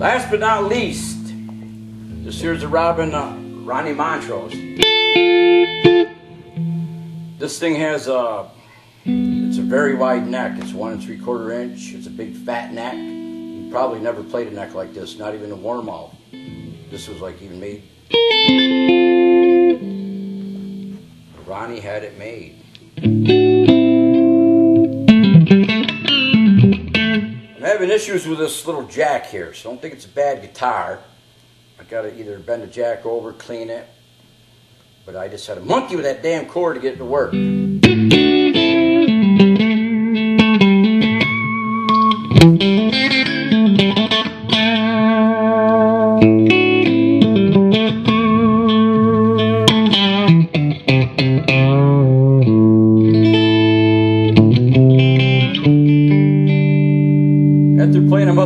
Last but not least, this here's a Robin uh, Ronnie Montrose. This thing has a, it's a very wide neck. It's one and three quarter inch. It's a big fat neck. You probably never played a neck like this, not even a Warmoth. This was like even made. Ronnie had it made. Issues with this little jack here, so I don't think it's a bad guitar. I gotta either bend the jack over, clean it, but I just had a monkey with that damn cord to get it to work.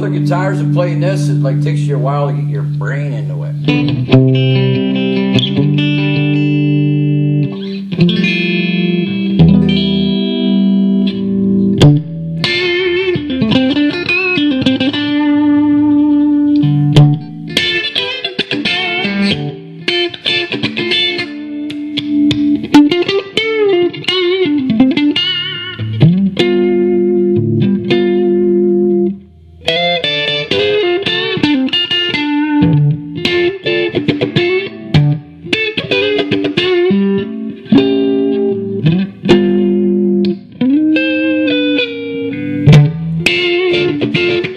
Other guitars and playing this, it like takes you a while to Thank you.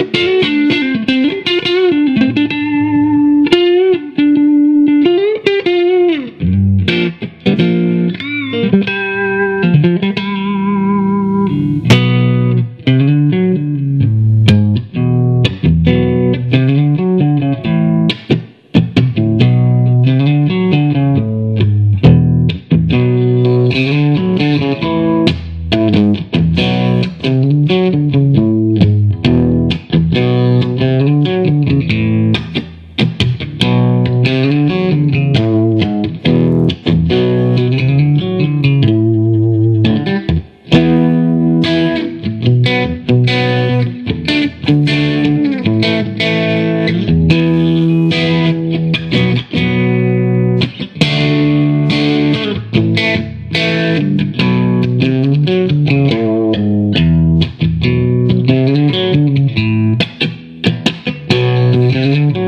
See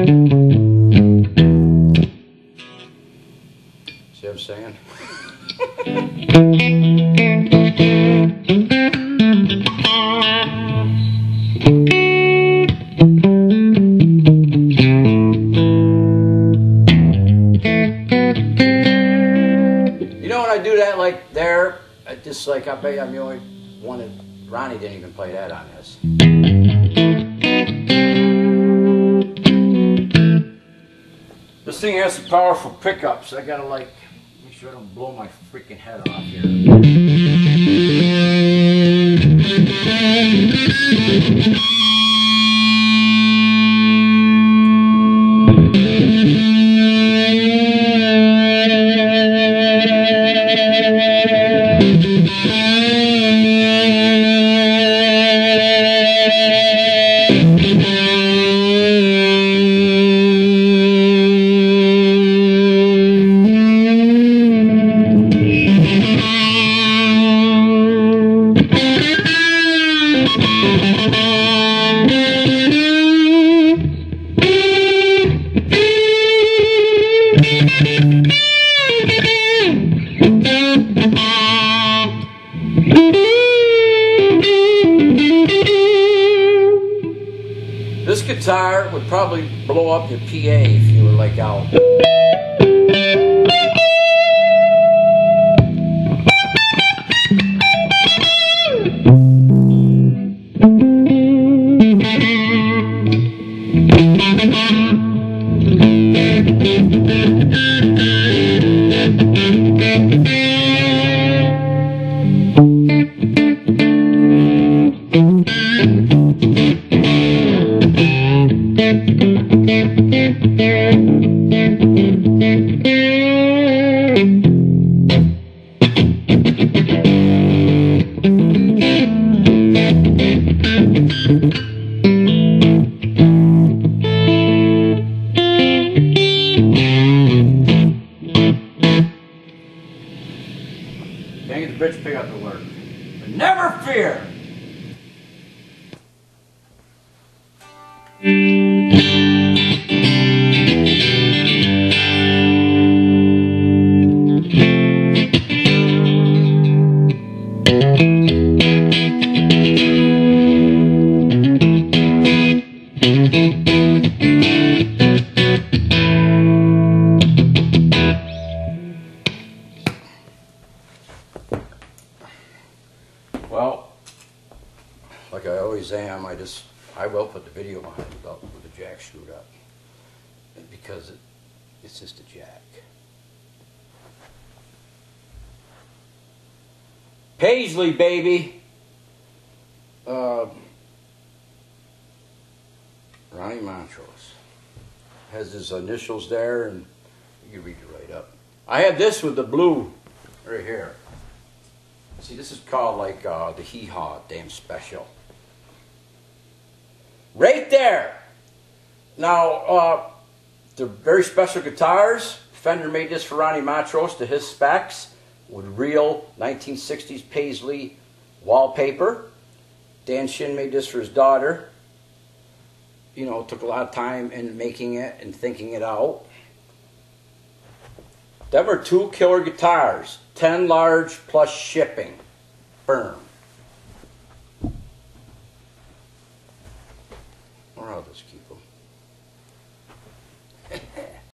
what I'm saying? You know when I do that like there, I just like I bet I'm the only one that Ronnie didn't even play that on this. This thing has some powerful pickups. I gotta like make sure I don't blow my freaking head off here. would probably blow up your PA if you were like out. Dang it, the bitch pick up the work. But never fear! The with the jack screwed up. Because it, it's just a jack. Paisley, baby! Uh, Ronnie Montrose. Has his initials there, and you can read it right up. I had this with the blue right here. See, this is called like uh, the Hee Haw damn special. Right there. Now, uh, the very special guitars. Fender made this for Ronnie Montrose to his specs with real 1960s Paisley wallpaper. Dan Shin made this for his daughter. You know, took a lot of time in making it and thinking it out. Them are two killer guitars, 10 large plus shipping. Firm.